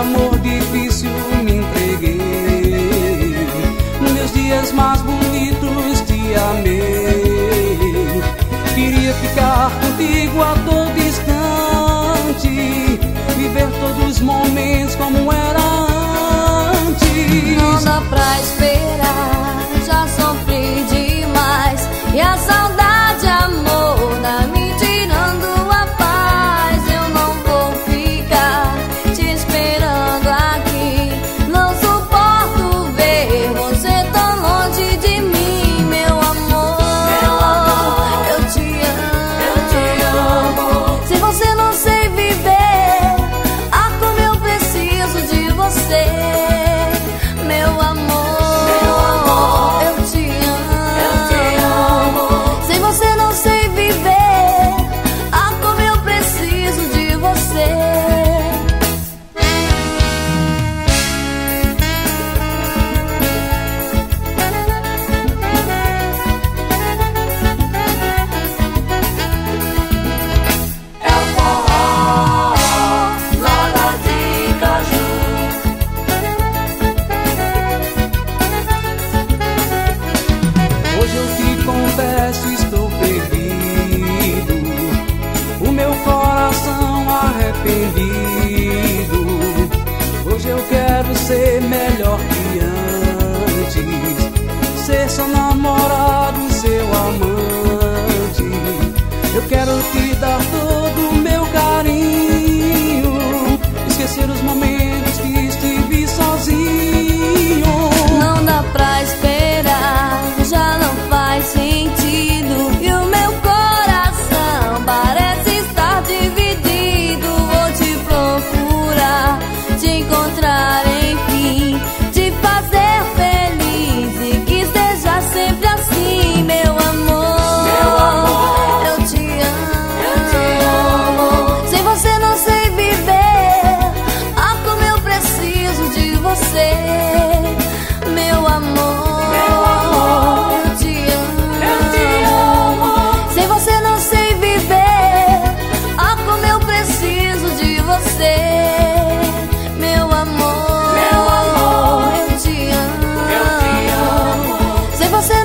amor difícil me entreguei. Meus dias mais bonitos te amei. Queria ficar contigo a todo instante, viver todos os momentos como era melhor que antes, ser seu namorado, seu amante. Sem você